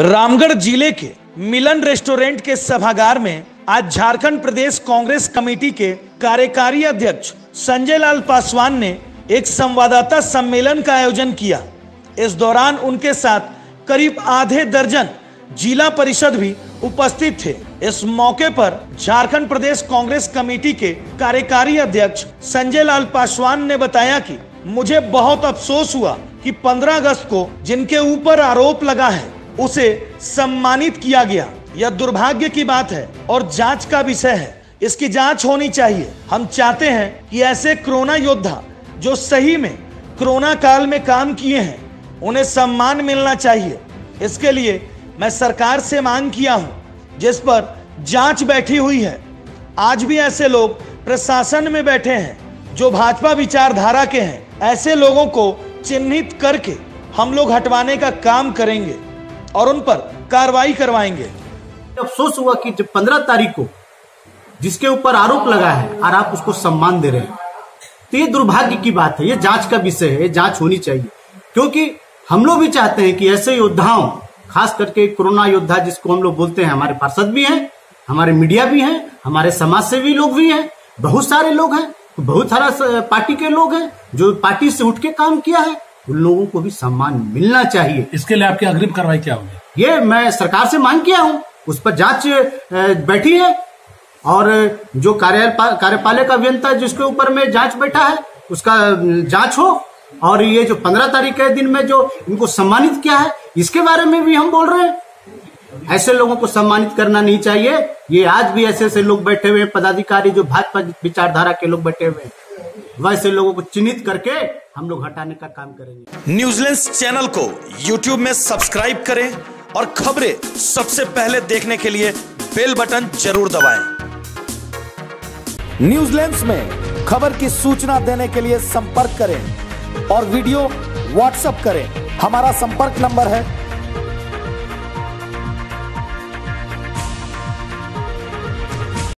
रामगढ़ ज़िले के मिलन रेस्टोरेंट के सभागार में आज झारखंड प्रदेश कांग्रेस कमेटी के कार्यकारी अध्यक्ष संजय लाल पासवान ने एक संवाददाता सम्मेलन का आयोजन किया। इस दौरान उनके साथ करीब आधे दर्जन जिला परिषद भी उपस्थित थे। इस मौके पर झारखंड प्रदेश कांग्रेस कमेटी के कार्यकारी अध्यक्ष संजय लाल पासवान ने बताया कि मुझे बहुत अफसोस हुआ कि 15 अगस्त को जिनके ऊपर आरोप लगा है उसे सम्मानित किया गया। यह दुर्भाग्य की बात है और जाँच का विषय है। इसकी जाँच होनी चाहिए। हम चाहते हैं कि ऐसे कोरोना योद्धा जो सही में कोरोना काल में काम किए हैं, उन्हें सम्मान मिलना चाहिए। इसके लिए मैं सरकार से मांग किया हूँ, जिस पर जाँच बैठी हुई है। आज भी ऐसे लोग प्रशासन में बैठे हैं, जो भाजपा विचारधारा के हैं। ऐसे लोगों को चिन्हित करके हम लोग हटवाने का काम करेंगे। और उन पर कार्रवाई करवाएँगे। अफसोस हुआ कि जब पंद्रह तारीख को जिसके ऊपर आरोप लगा है और आप उसको सम्मान दे रहे हैं तो ये दुर्भाग्य की बात है, ये जाँच का विषय है, ये जाँच होनी चाहिए। क्योंकि हम लोग भी चाहते हैं कि ऐसे योद्धाओं, खास करके कोरोना योद्धा जिसको हम लोग बोलते हैं, हमारे पार्षद भी हैं, हमारे मीडिया भी हैं, हमारे समाज सेवी लोग भी हैं, बहुत सारे लोग हैं, बहुत सारा पार्टी के लोग हैं, जो पार्टी से उठ के काम किया है। उन लोगों को भी सम्मान मिलना चाहिए। इसके लिए आपकी अग्रिम कार्रवाई क्या होगी? ये मैं सरकार से मांग किया हूँ। उस पर जाँच बैठी है। और जो कार्यपालक अभियंता जिसके ऊपर में जाँच बैठा है उसका जाँच हो। और ये जो पंद्रह तारीख के दिन में जो इनको सम्मानित किया है इसके बारे में भी हम बोल रहे हैं। ऐसे लोगों को सम्मानित करना नहीं चाहिए। ये आज भी ऐसे ऐसे लोग बैठे हुए हैं पदाधिकारी जो भाजपा विचारधारा के लोग बैठे हुए वैसे लोगों को चिन्हित करके हम लोग हटाने का काम करेंगे न्यूजीलैंड चैनल को यूट्यूब में सब्सक्राइब करें और खबरें सबसे पहले देखने के लिए बेल बटन ज़रूर दबाएँ। न्यूजीलैंड में खबर की सूचना देने के लिए संपर्क करें और वीडियो व्हाट्सएप करें हमारा संपर्क नंबर है